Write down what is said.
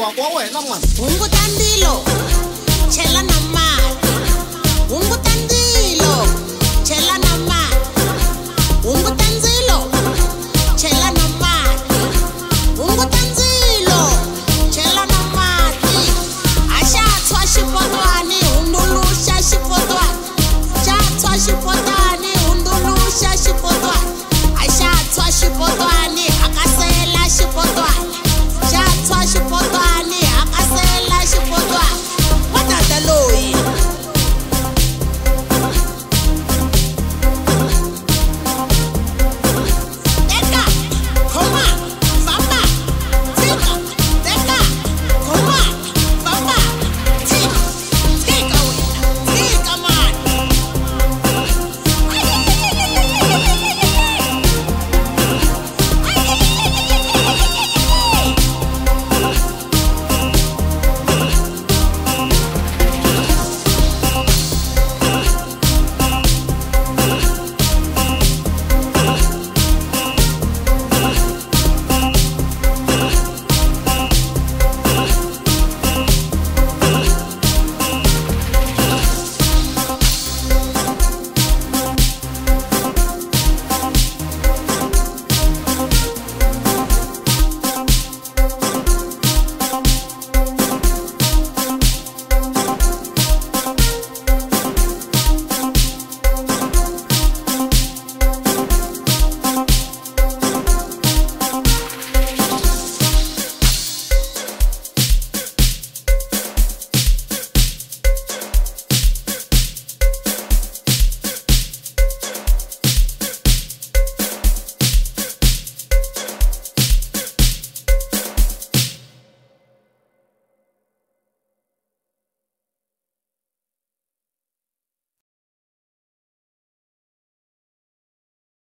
wa kwa wena mwana hunguta ndzilo chela